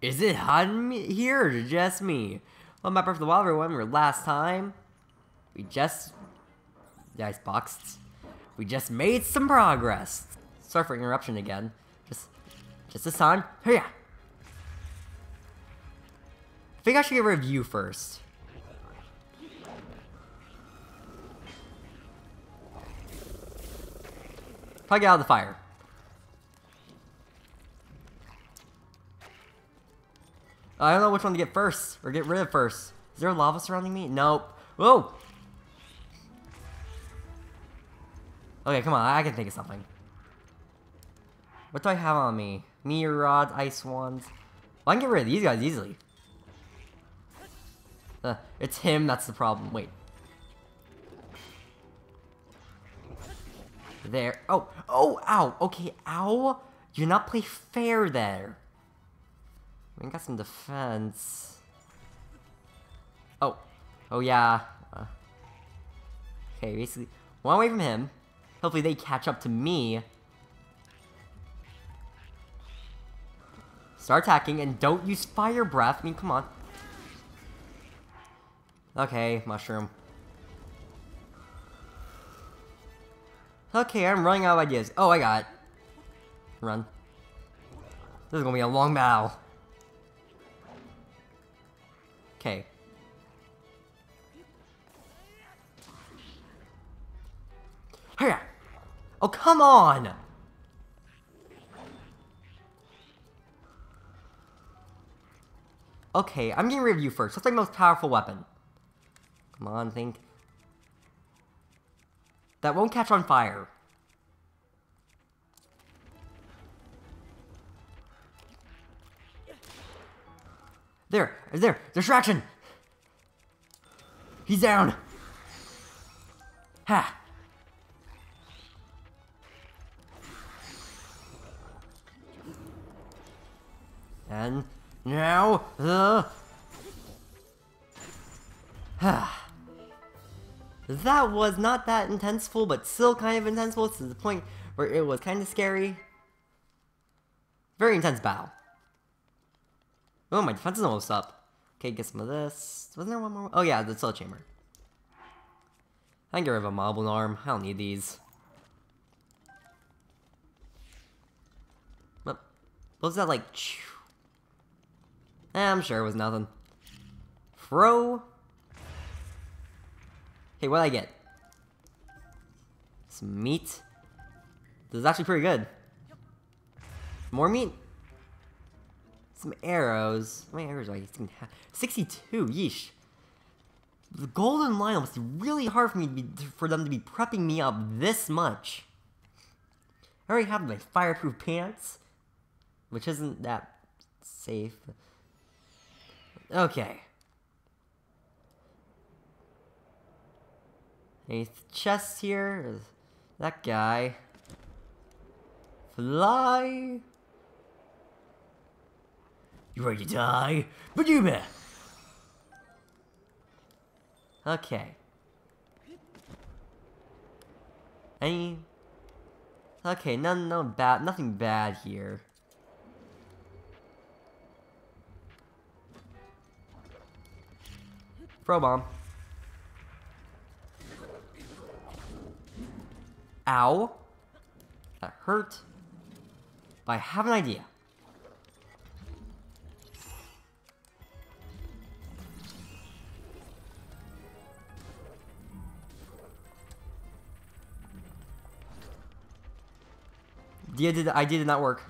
Is it hot here or just me? Well, my Breath of the Wild, remember last time? We just... The ice boxed. We just made some progress. Sorry for interruption again. Just... Just this time. Here I think I should get a review first. Probably get out of the fire. I don't know which one to get first, or get rid of first. Is there lava surrounding me? Nope. Whoa! Okay, come on, I can think of something. What do I have on me? Meteor rods, ice wands. Well, I can get rid of these guys easily. Uh, it's him that's the problem. Wait. There. Oh, oh, ow. Okay, ow. You're not play fair there. We got some defense. Oh. Oh, yeah. Uh, okay, basically, one away from him. Hopefully they catch up to me. Start attacking, and don't use fire breath. I mean, come on. Okay, mushroom. Okay, I'm running out of ideas. Oh, I got it. Run. This is gonna be a long battle. Okay. Hiya! Oh, come on! Okay, I'm getting rid of you first. That's my most powerful weapon? Come on, think. That won't catch on fire. There, there, distraction! He's down! Ha! And now the... Ha! that was not that intenseful, but still kind of intenseful to the point where it was kind of scary. Very intense battle. Oh, my defense is almost up. Okay, get some of this. Wasn't there one more? Oh yeah, the soul chamber. I can get rid of a marble arm. I don't need these. What? What was that like? Eh, I'm sure it was nothing. Fro. Hey, what did I get? Some meat. This is actually pretty good. More meat? Some arrows. How many arrows do I have? 62, yeesh. The golden Lynel must be really hard for me to be, for them to be prepping me up this much. I already have my fireproof pants, which isn't that safe. Okay. Eighth chest here. That guy. Fly. You ready to die? Badooba! Okay. Any... Okay, no, no bad, nothing bad here. Pro bomb. Ow. That hurt. But I have an idea. The idea, idea did not work.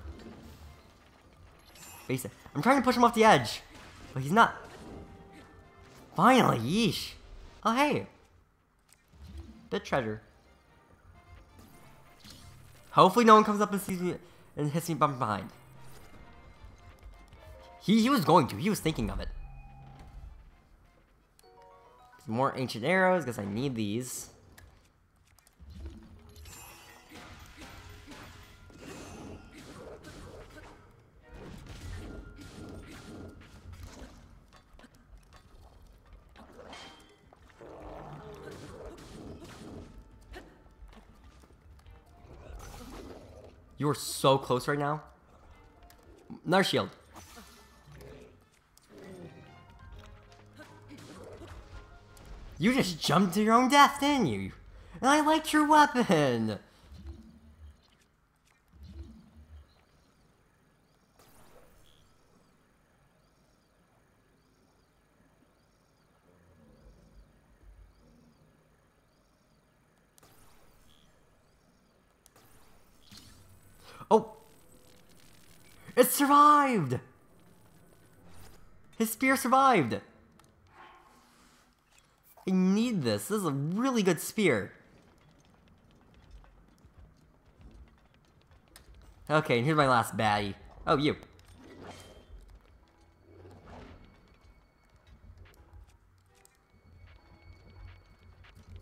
Face it. I'm trying to push him off the edge, but he's not. Finally, yeesh. Oh, hey. Bit treasure. Hopefully no one comes up and sees me and hits me from behind. He, he was going to. He was thinking of it. Some more ancient arrows, because I need these. You are so close right now. Another shield. You just jumped to your own death, didn't you? And I liked your weapon! It survived! His spear survived! I need this. This is a really good spear. Okay, and here's my last baddie. Oh, you.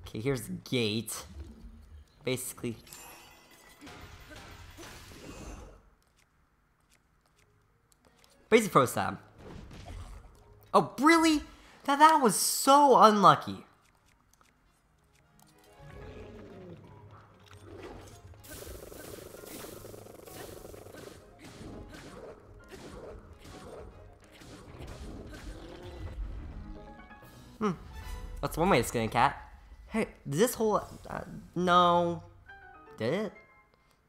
Okay, here's the gate. Basically. Basic pro stab. Oh, really? That, that was so unlucky. Hmm. That's one way to skin a cat. Hey, did this whole... Uh, no. Did it?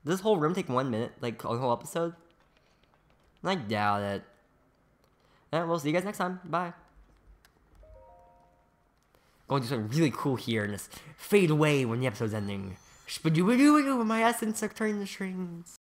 Did this whole room take one minute? Like, the whole episode? I doubt it. Yeah, we'll see you guys next time. Bye. Going to do something really cool here and just fade away when the episode's ending. With my essence are turning the strings.